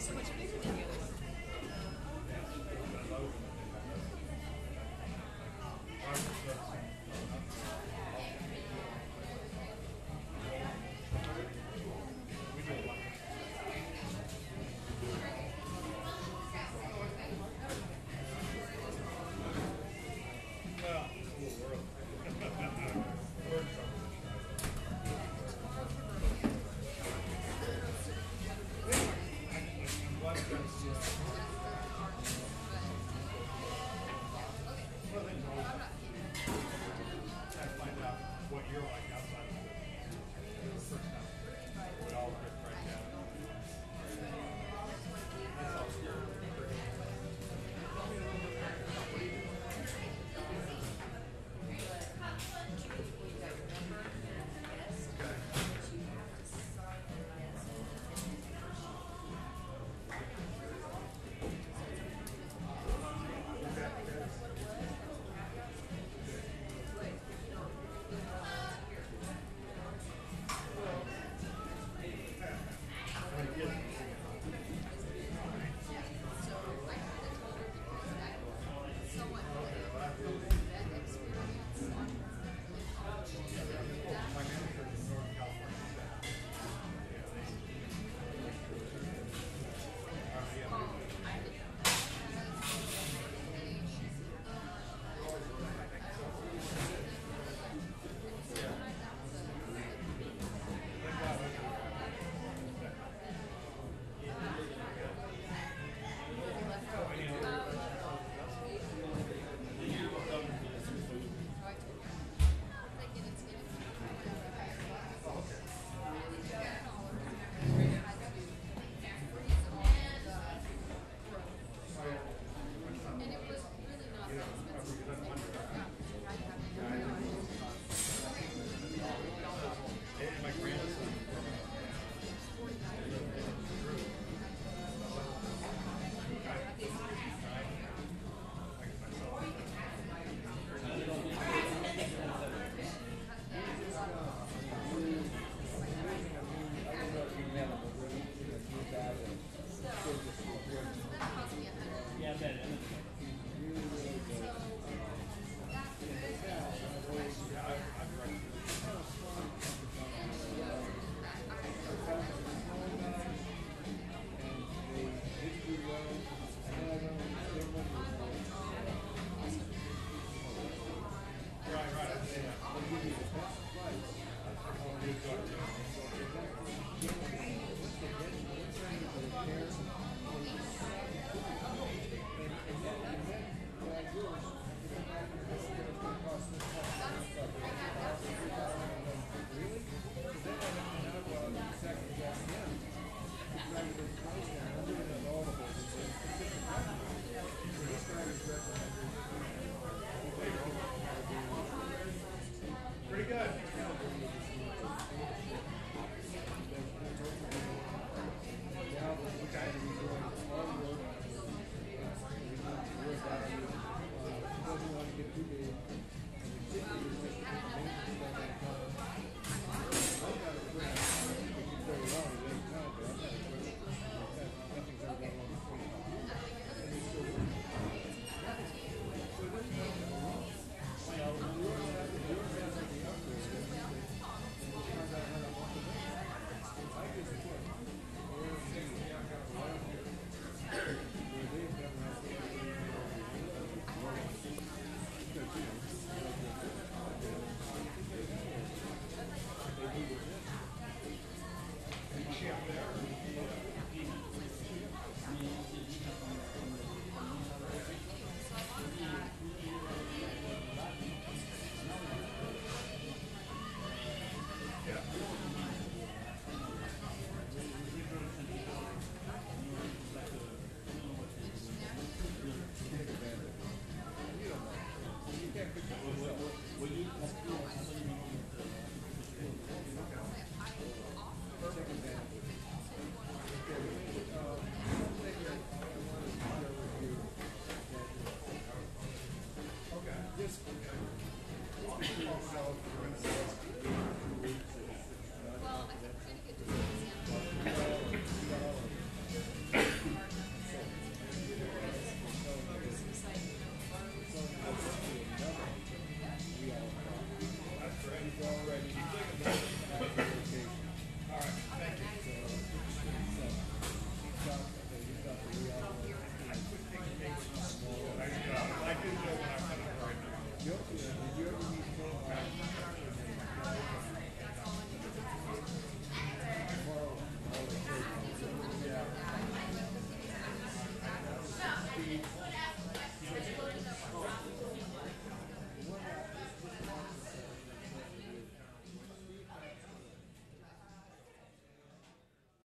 So much bigger than